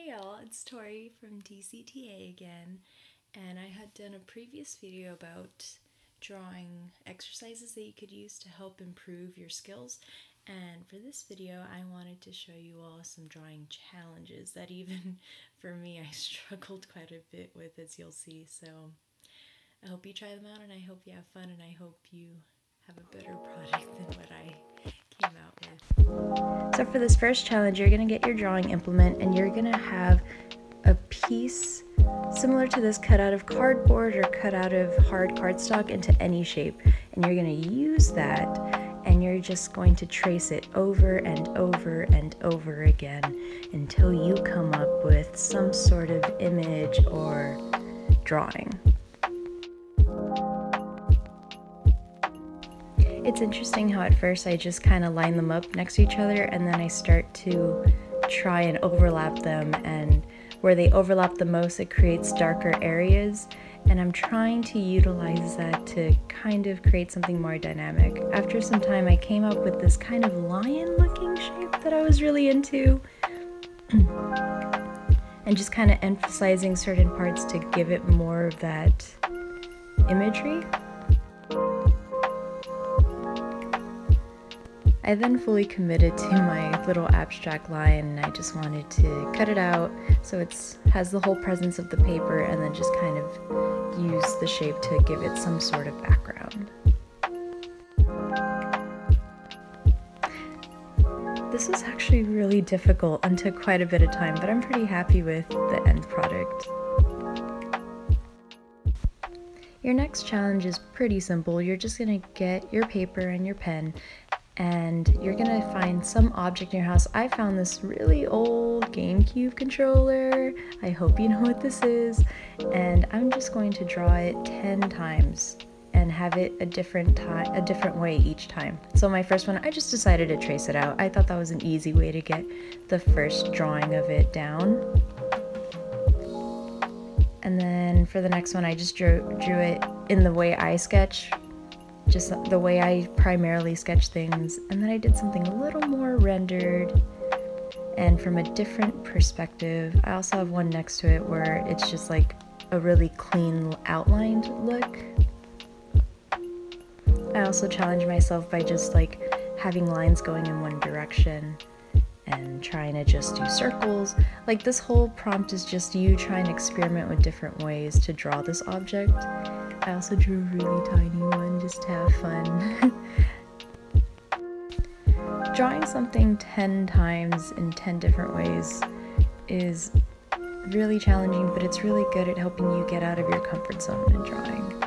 Hey y'all, it's Tori from TCTA again, and I had done a previous video about drawing exercises that you could use to help improve your skills. And for this video, I wanted to show you all some drawing challenges that even for me I struggled quite a bit with, as you'll see. So I hope you try them out, and I hope you have fun, and I hope you have a better product than what I came out with. So for this first challenge, you're going to get your drawing implement and you're going to have a piece similar to this cut out of cardboard or cut out of hard cardstock into any shape. And you're going to use that and you're just going to trace it over and over and over again until you come up with some sort of image or drawing. It's interesting how at first I just kind of line them up next to each other and then I start to try and overlap them and where they overlap the most it creates darker areas and I'm trying to utilize that to kind of create something more dynamic. After some time I came up with this kind of lion looking shape that I was really into and just kind of emphasizing certain parts to give it more of that imagery. I then fully committed to my little abstract line and I just wanted to cut it out so it has the whole presence of the paper and then just kind of use the shape to give it some sort of background. This was actually really difficult and took quite a bit of time, but I'm pretty happy with the end product. Your next challenge is pretty simple. You're just going to get your paper and your pen and you're gonna find some object in your house. I found this really old GameCube controller. I hope you know what this is. And I'm just going to draw it 10 times and have it a different time a different way each time. So my first one, I just decided to trace it out. I thought that was an easy way to get the first drawing of it down. And then for the next one, I just drew, drew it in the way I sketch just the way I primarily sketch things, and then I did something a little more rendered and from a different perspective. I also have one next to it where it's just like a really clean outlined look. I also challenge myself by just like having lines going in one direction and trying to just do circles. Like this whole prompt is just you trying to experiment with different ways to draw this object. I also drew a really tiny one just have fun. Drawing something 10 times in 10 different ways is really challenging, but it's really good at helping you get out of your comfort zone in drawing.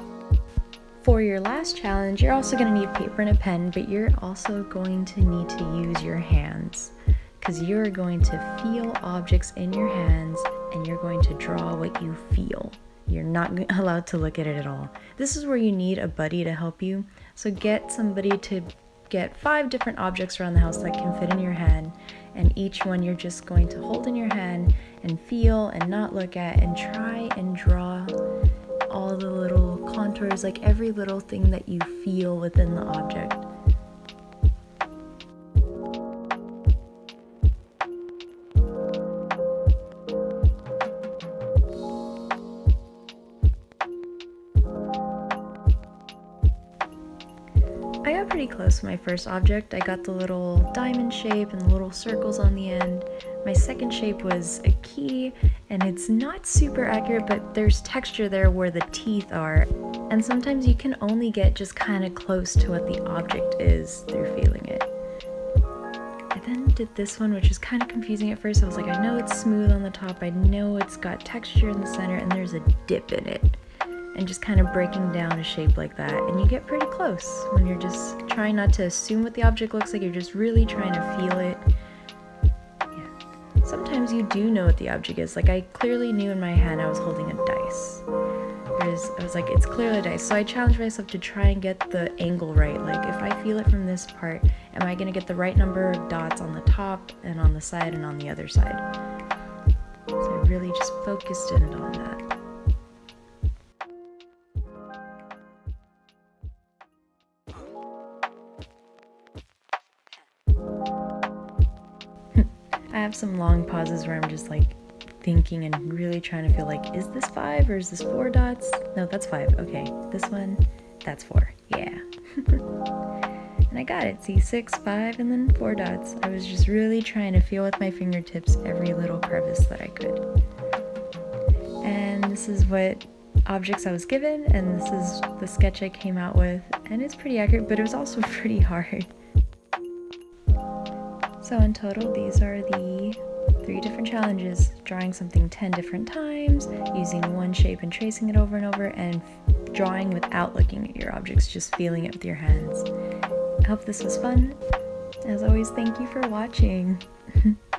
For your last challenge, you're also going to need paper and a pen, but you're also going to need to use your hands because you're going to feel objects in your hands and you're going to draw what you feel. You're not allowed to look at it at all. This is where you need a buddy to help you. So get somebody to get five different objects around the house that can fit in your hand and each one you're just going to hold in your hand and feel and not look at and try and draw all the little contours like every little thing that you feel within the object. Pretty close to my first object. I got the little diamond shape and the little circles on the end. My second shape was a key, and it's not super accurate, but there's texture there where the teeth are. And sometimes you can only get just kind of close to what the object is through feeling it. I then did this one, which was kind of confusing at first. I was like, I know it's smooth on the top, I know it's got texture in the center, and there's a dip in it and just kind of breaking down a shape like that. And you get pretty close when you're just trying not to assume what the object looks like, you're just really trying to feel it. Yeah. Sometimes you do know what the object is. Like I clearly knew in my hand I was holding a dice. Whereas I was like, it's clearly a dice. So I challenged myself to try and get the angle right. Like if I feel it from this part, am I gonna get the right number of dots on the top and on the side and on the other side? So I really just focused in on that. Have some long pauses where I'm just like thinking and really trying to feel like, is this five or is this four dots? No, that's five. Okay, this one, that's four. Yeah. and I got it. See, six, five, and then four dots. I was just really trying to feel with my fingertips every little crevice that I could. And this is what objects I was given, and this is the sketch I came out with. And it's pretty accurate, but it was also pretty hard. So in total, these are the three different challenges. Drawing something 10 different times, using one shape and tracing it over and over, and drawing without looking at your objects, just feeling it with your hands. I hope this was fun. As always, thank you for watching.